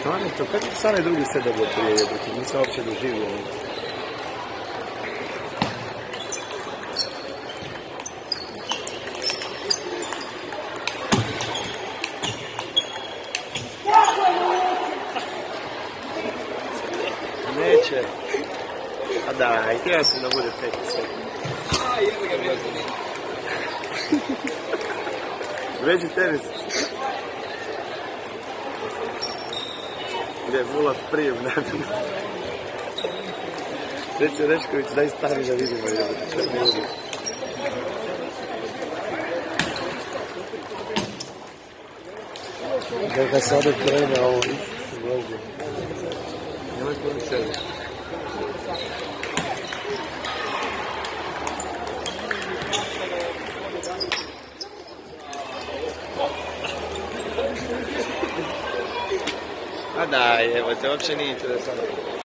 Stvarno to, kako same drugi se dobro prije jebati, nisam uopće doživio. Neće. A da, i treba sam da bude 5 sekundi. Ređi tenis. Gdje je Mulat prijem, ne znam. Reći Rečković, daj stani da vidimo. vidi. Neka sada krene ovo. Nemoj spomni sebe. A daj, evo te, uopće nije interesantno.